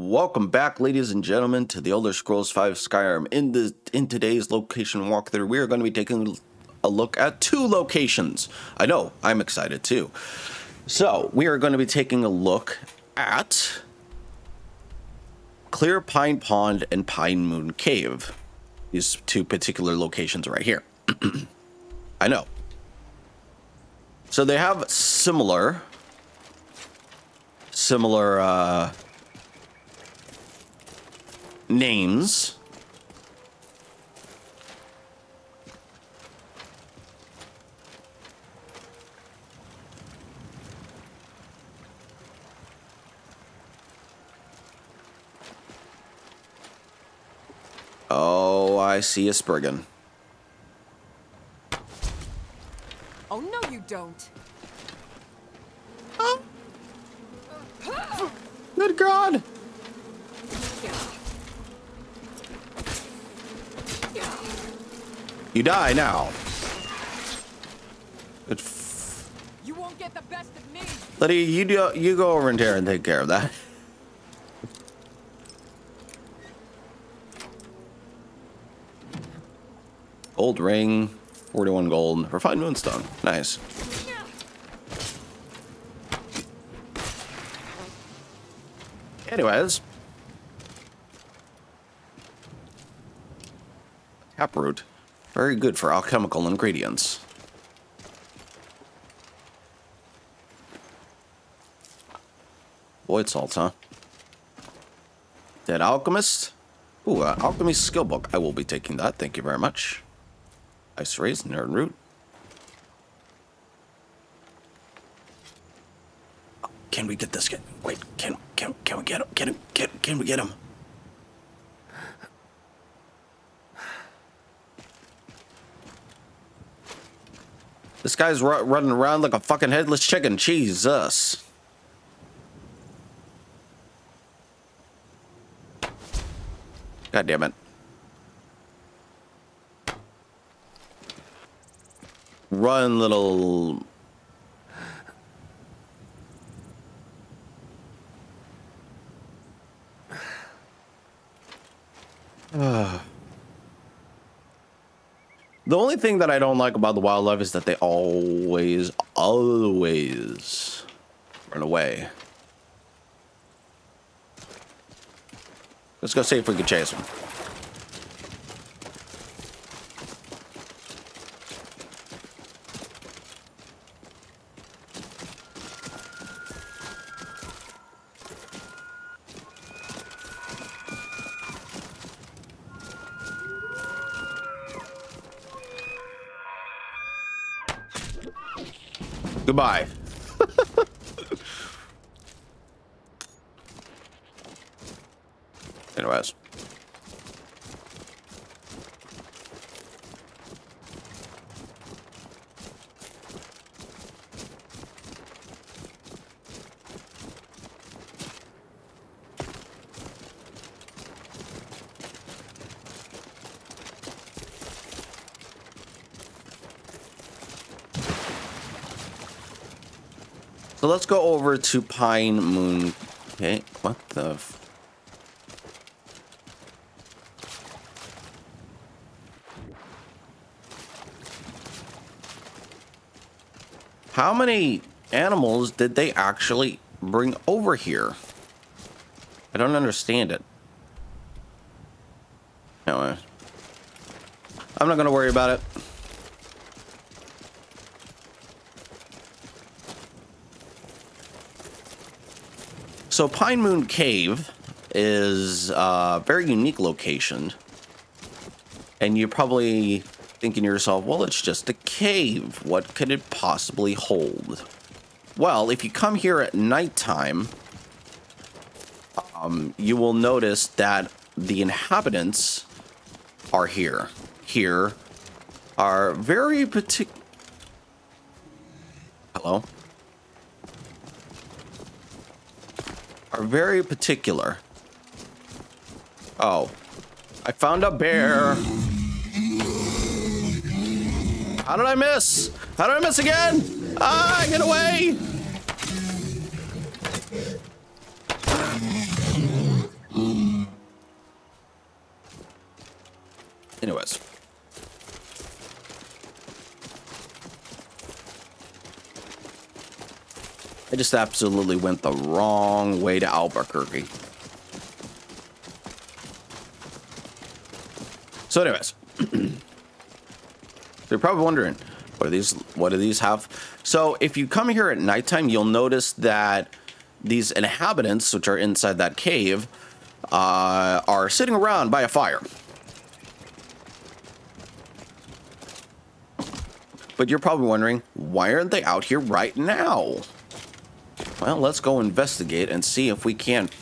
Welcome back, ladies and gentlemen, to the Elder Scrolls V Skyrim. In the in today's location walkthrough, we are going to be taking a look at two locations. I know, I'm excited too. So we are going to be taking a look at Clearpine Pond and Pinemoon Cave. These two particular locations right here. I know. So they have similar, similar uh, names. Oh, I see a Spriggan. Oh, no, you don't. Oh. Good God. You die now. You won't get the best of me. Letty, you do, you go over in there and take care of that. Gold ring, 41 gold, refined moonstone. Nice. Anyways. Taproot. Very good for alchemical ingredients. Void salt, huh? Dead alchemist. Ooh, uh, alchemy skill book. I will be taking that. Thank you very much. Ice rays, nirnroot. Can we get this? Wait, can can can we get him? Get him? Can can we get him? This guy's ru running around like a fucking headless chicken. Jesus. God damn it. Run, little. The only thing that I don't like about the wildlife is that they always, always run away. Let's go see if we can chase them. Goodbye. Anyways. So let's go over to Pinemoon. Okay, what the? How many animals did they actually bring over here? I don't understand it. Anyway, uh, I'm not gonna worry about it. So Pinemoon Cave is a very unique location. And you're probably thinking to yourself, well, it's just a cave. What could it possibly hold? Well, if you come here at nighttime, um, you will notice that the inhabitants are here. Here are very particular. Hello? are very particular. Oh. I found a bear. How did I miss? How did I miss again? Ah, get away! Anyways. Just absolutely went the wrong way to Albuquerque. So anyways. you're probably wondering, what do these what do these have? So if you come here at nighttime, you'll notice that these inhabitants, which are inside that cave, uh, are sitting around by a fire. But you're probably wondering, why aren't they out here right now? Well, let's go investigate and see if we can't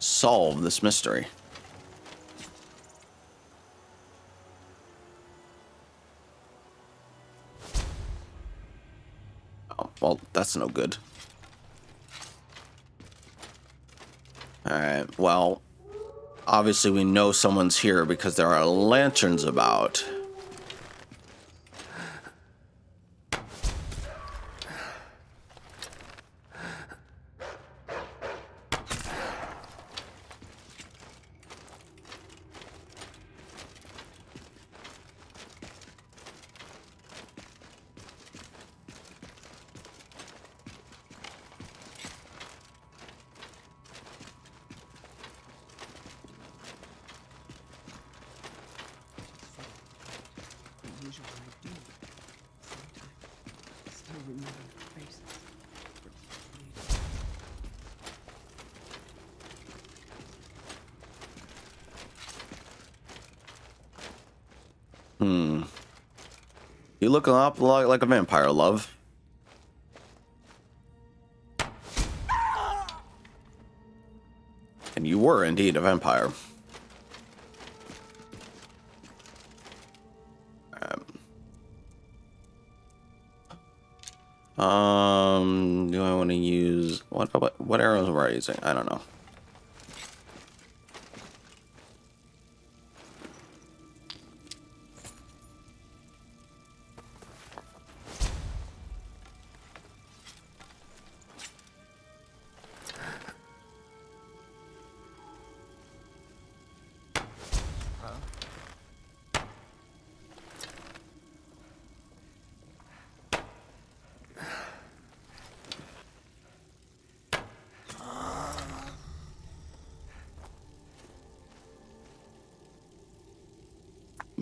solve this mystery. Oh, well, that's no good. Alright, well, obviously we know someone's here because there are lanterns about. Sometimes still remember faces. Hmm. You look like, like a vampire, love. And you were indeed a vampire. Um, do I want to use what, what what arrows were I using? I don't know.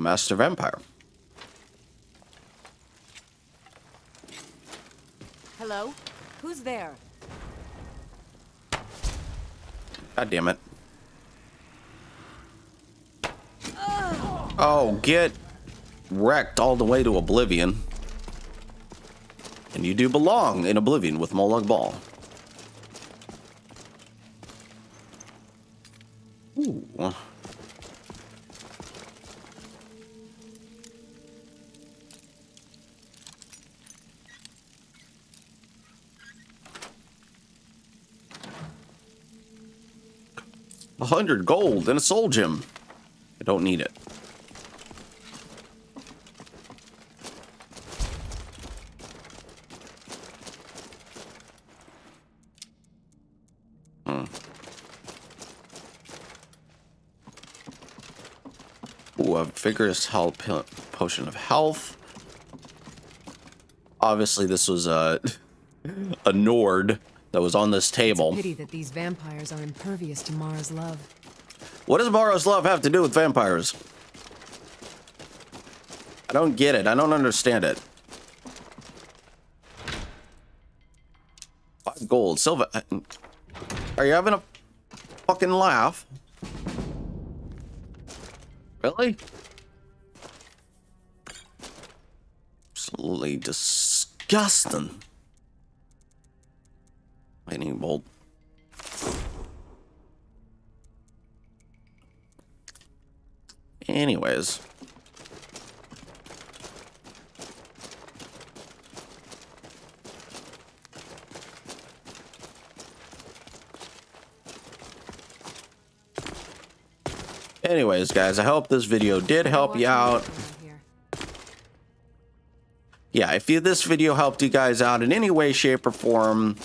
Master Vampire. Hello? Who's there? God damn it. Oh, get wrecked all the way to oblivion. And you do belong in oblivion with Molag Bal. Ooh. A hundred gold and a soul gem. I don't need it. Hmm. Ooh, a vigorous health po- potion of health. Obviously, this was a a Nord that was on this table. Pity that these vampires are impervious to Mara's love. What does Mara's love have to do with vampires? I don't get it. I don't understand it. Five gold. silver. Uh, are you having a fucking laugh? Really? Absolutely disgusting. Lightning bolt. Anyways. Anyways, guys, I hope this video did help you out. Yeah, if you, this video helped you guys out in any way, shape, or form,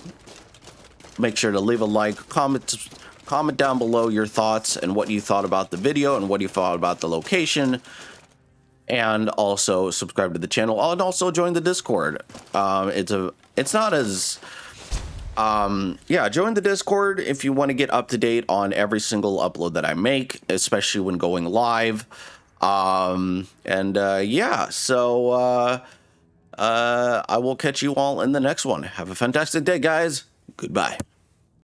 make sure to leave a like, comment, comment down below your thoughts and what you thought about the video and what you thought about the location. and also subscribe to the channel and also join the Discord. Um, it's a it's not as um, yeah, join the Discord if you want to get up to date on every single upload that I make, especially when going live. Um, and uh, yeah, so uh, uh, I will catch you all in the next one. Have a fantastic day, guys. Goodbye.